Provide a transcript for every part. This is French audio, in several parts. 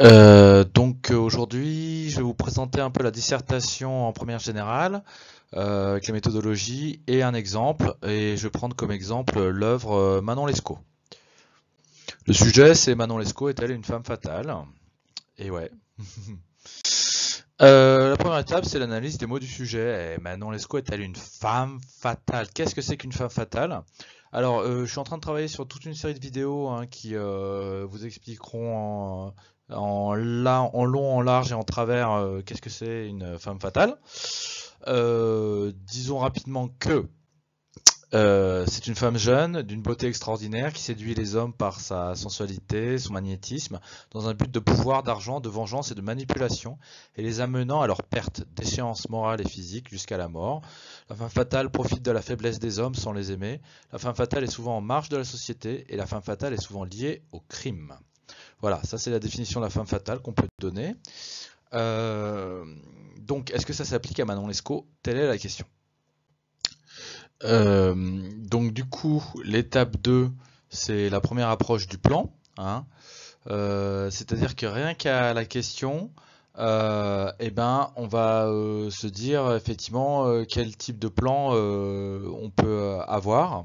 Euh, donc aujourd'hui, je vais vous présenter un peu la dissertation en première générale euh, avec la méthodologie et un exemple. Et je vais prendre comme exemple l'œuvre euh, Manon Lescaut. Le sujet, c'est Manon Lescaut est-elle une femme fatale? Et ouais. la première étape, c'est l'analyse des mots du sujet. Manon Lescaut est-elle une femme fatale? Qu'est-ce que c'est qu'une femme fatale? Alors, je suis en train de travailler sur toute une série de vidéos hein, qui vous expliqueront en, en, long, en large et en travers, euh, qu'est-ce que c'est une femme fatale? Euh, disons rapidement que euh, c'est une femme jeune, d'une beauté extraordinaire, qui séduit les hommes par sa sensualité, son magnétisme, dans un but de pouvoir, d'argent, de vengeance et de manipulation, et les amenant à leur perte, d'échéance morale et physique jusqu'à la mort. La femme fatale profite de la faiblesse des hommes sans les aimer. La femme fatale est souvent en marge de la société, et la femme fatale est souvent liée au crime. Voilà, ça c'est la définition de la femme fatale qu'on peut donner. Euh, donc, est-ce que ça s'applique à Manon Lescaut? Telle est la question. Euh, donc du coup, l'étape 2, c'est la première approche du plan. Hein. Euh, c'est-à-dire que rien qu'à la question, eh ben, on va se dire effectivement quel type de plan on peut avoir.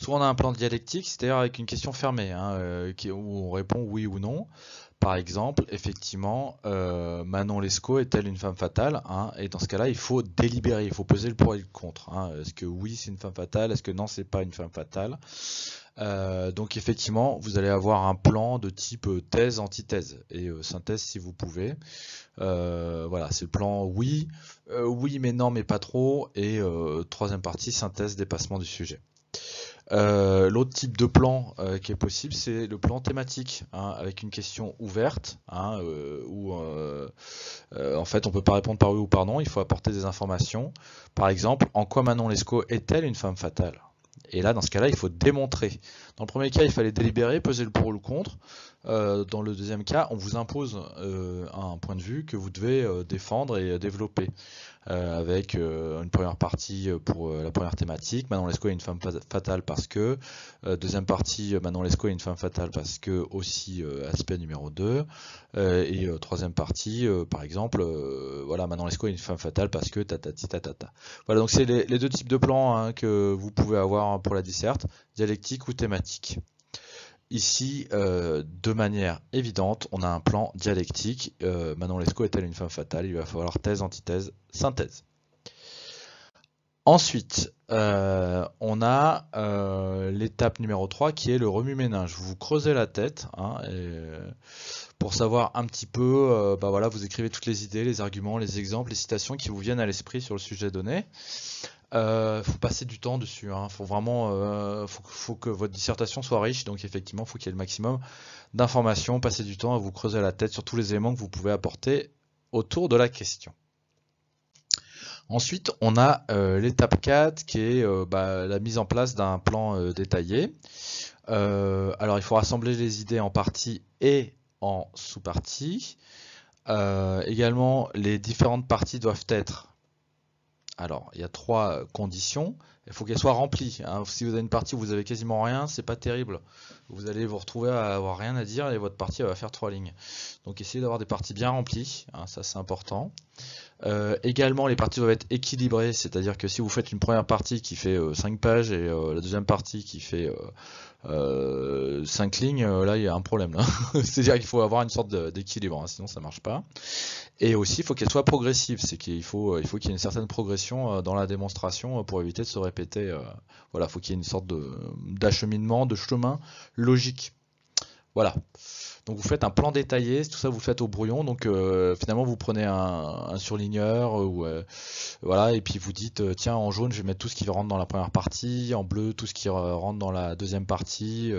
Soit on a un plan dialectique, c'est-à-dire avec une question fermée, hein, euh, où on répond oui ou non. Par exemple, effectivement, euh, Manon Lescaut est-elle une femme fatale hein, Et dans ce cas-là, il faut délibérer, il faut poser le pour et le contre. Hein. Est-ce que oui, c'est une femme fatale? Est-ce que non, c'est pas une femme fatale? Euh, Donc effectivement, vous allez avoir un plan de type thèse, antithèse et synthèse si vous pouvez. voilà, c'est le plan oui, oui mais non mais pas trop. Et troisième partie, synthèse, dépassement du sujet. Euh, l'autre type de plan euh, qui est possible, c'est le plan thématique, hein, avec une question ouverte, hein, euh, où en fait on peut pas répondre par oui ou par non, il faut apporter des informations. Par exemple, en quoi Manon Lescaut est-elle une femme fatale? Et là, dans ce cas-là, il faut démontrer. Dans le premier cas, il fallait délibérer, peser le pour ou le contre. dans le deuxième cas, on vous impose un point de vue que vous devez défendre et développer. Euh, avec euh, une première partie euh, pour la première thématique, Manon Lescaut est une femme fatale parce que, deuxième partie, Manon Lescaut est une femme fatale parce que aussi aspect numéro 2, et troisième partie, par exemple, voilà, Manon Lescaut est une femme fatale parce que tatati tatata. Voilà, donc c'est les, deux types de plans hein, que vous pouvez avoir pour la disserte, dialectique ou thématique. Ici, euh, de manière évidente, on a un plan dialectique. Euh, Manon Lescaut est-elle une femme fatale? Il va falloir thèse, antithèse, synthèse. Ensuite, euh, on a l'étape numéro 3 qui est le remue-ménage. Vous creusez la tête hein, pour savoir un petit peu, bah vous écrivez toutes les idées, les arguments, les exemples, les citations qui vous viennent à l'esprit sur le sujet donné. Euh, faut passer du temps dessus. Hein. Faut vraiment, euh, faut, que votre dissertation soit riche. Donc effectivement, faut qu'il y ait le maximum d'informations. Passer du temps à vous creuser la tête sur tous les éléments que vous pouvez apporter autour de la question. Ensuite, on a euh, l'étape 4 qui est euh, bah, la mise en place d'un plan détaillé. alors, il faut rassembler les idées en parties et en sous-parties. également, les différentes parties doivent être alors, il y a trois conditions. Il faut qu'elles soient remplies. Hein. Si vous avez une partie où vous avez quasiment rien, c'est pas terrible. Vous allez vous retrouver à avoir rien à dire et votre partie va faire trois lignes. Donc, essayez d'avoir des parties bien remplies. Hein, ça, c'est important. Euh, également, les parties doivent être équilibrées, c'est-à-dire que si vous faites une première partie qui fait 5 euh, pages et euh, la deuxième partie qui fait 5 lignes, là il y a un problème. c'est-à-dire qu'il faut avoir une sorte d'équilibre, hein, sinon ça marche pas. Et aussi, il faut qu'elle soit progressive, c'est qu'il faut il faut qu'il y ait une certaine progression dans la démonstration pour éviter de se répéter. voilà, il faut qu'il y ait une sorte d'acheminement, de chemin logique. Voilà. Donc vous faites un plan détaillé, tout ça vous le faites au brouillon. Donc euh, finalement vous prenez un, surligneur euh, ou euh, voilà et puis vous dites tiens en jaune je vais mettre tout ce qui rentre dans la première partie, en bleu tout ce qui rentre dans la deuxième partie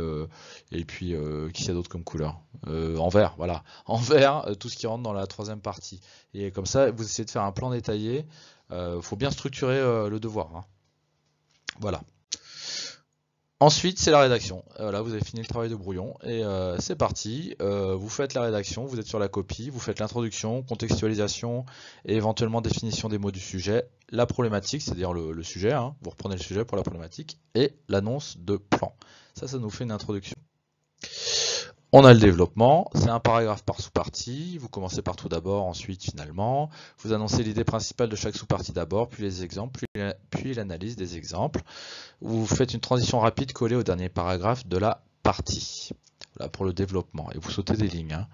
et puis qui y a d'autre comme couleur? En vert voilà, en vert tout ce qui rentre dans la troisième partie. Et comme ça vous essayez de faire un plan détaillé. Il faut bien structurer le devoir. Hein. Voilà. Ensuite, c'est la rédaction. Euh, là, vous avez fini le travail de brouillon et euh, c'est parti. Euh, vous faites la rédaction, vous êtes sur la copie, vous faites l'introduction, contextualisation et éventuellement définition des mots du sujet, la problématique, c'est-à-dire le, sujet, hein. vous reprenez le sujet pour la problématique, et l'annonce de plan. Ça, ça nous fait une introduction. On a le développement, c'est un paragraphe par sous-partie, vous commencez par tout d'abord, ensuite finalement, vous annoncez l'idée principale de chaque sous-partie d'abord, puis les exemples, puis l'analyse des exemples. Vous faites une transition rapide collée au dernier paragraphe de la partie pour le développement. Et vous sautez des lignes hein,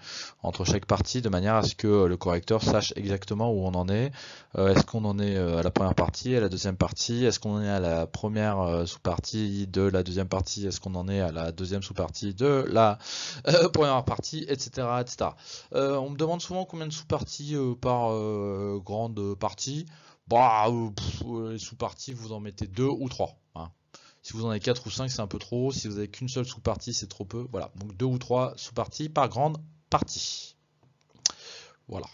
entre chaque partie de manière à ce que le correcteur sache exactement où on en est. Euh, est-ce qu'on en est euh, à la première partie, à la deuxième partie? Est-ce qu'on en est à la première euh, sous-partie de la deuxième partie? Est-ce qu'on en est à la deuxième sous-partie de la première partie, etc. etc. on me demande souvent combien de sous-parties par grande partie. Bah, les sous-parties, vous en mettez deux ou trois. Hein. Si vous en avez 4 ou 5, c'est un peu trop. Si vous avez qu'une seule sous-partie, c'est trop peu. Voilà, donc 2 ou 3 sous-parties par grande partie. Voilà.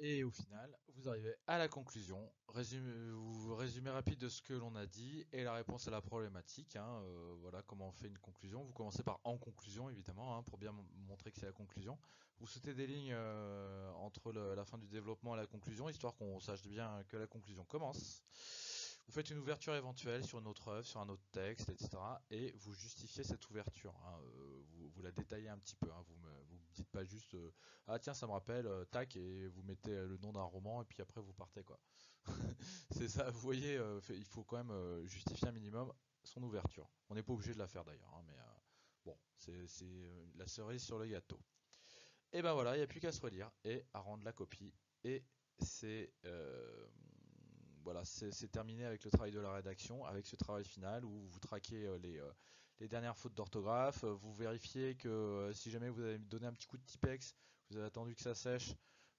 Et au final, vous arrivez à la conclusion. Résumé, rapide de ce que l'on a dit et la réponse à la problématique. Hein. Euh, voilà comment on fait une conclusion. Vous commencez par en conclusion, évidemment, hein, pour bien montrer que c'est la conclusion. Vous sautez des lignes euh, entre la fin du développement et la conclusion, histoire qu'on sache bien que la conclusion commence. Vous faites une ouverture éventuelle sur une autre œuvre, sur un autre texte, etc. Et vous justifiez cette ouverture. Hein. Euh, vous, la détaillez un petit peu. Hein. Vous ne dites pas juste euh, Ah tiens, ça me rappelle, euh, tac, et vous mettez le nom d'un roman, et puis après vous partez. quoi. C'est ça, vous voyez, il faut quand même justifier un minimum son ouverture. On n'est pas obligé de la faire d'ailleurs, hein, mais bon, c'est la cerise sur le gâteau. Et ben voilà, il n'y a plus qu'à se relire et à rendre la copie. Et c'est voilà, c'est terminé avec le travail de la rédaction, avec ce travail final où vous traquez euh, euh, les, dernières fautes d'orthographe, euh, vous vérifiez que si jamais vous avez donné un petit coup de typex, vous avez attendu que ça sèche,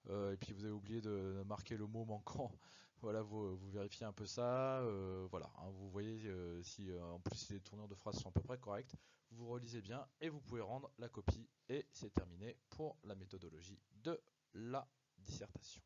et puis vous avez oublié de, marquer le mot manquant, voilà, vous, vérifiez un peu ça, voilà, hein, vous voyez si en plus les tournures de phrases sont à peu près correctes, vous relisez bien et vous pouvez rendre la copie et c'est terminé pour la méthodologie de la dissertation.